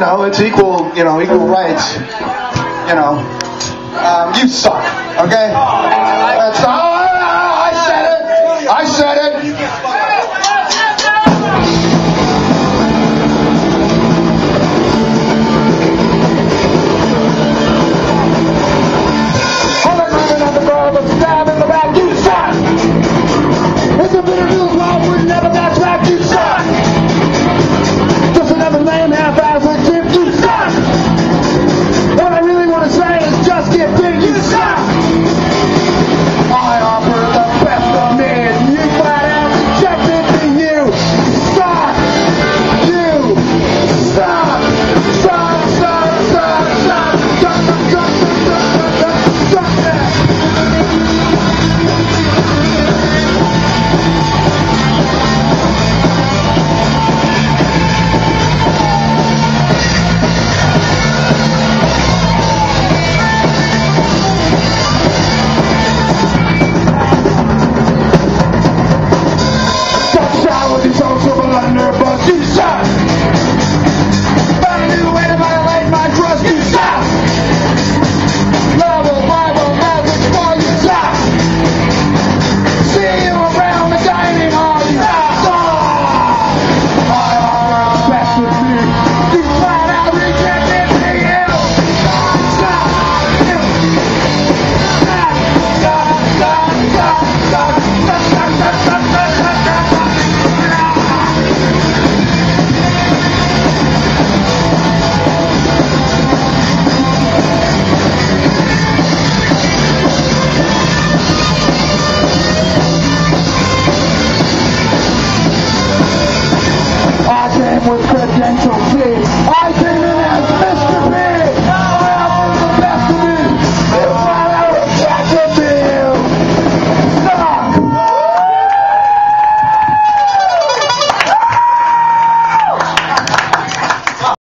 Know, it's equal, you know, equal rights. You know, um, you suck. Okay, that's all. with credential Hey,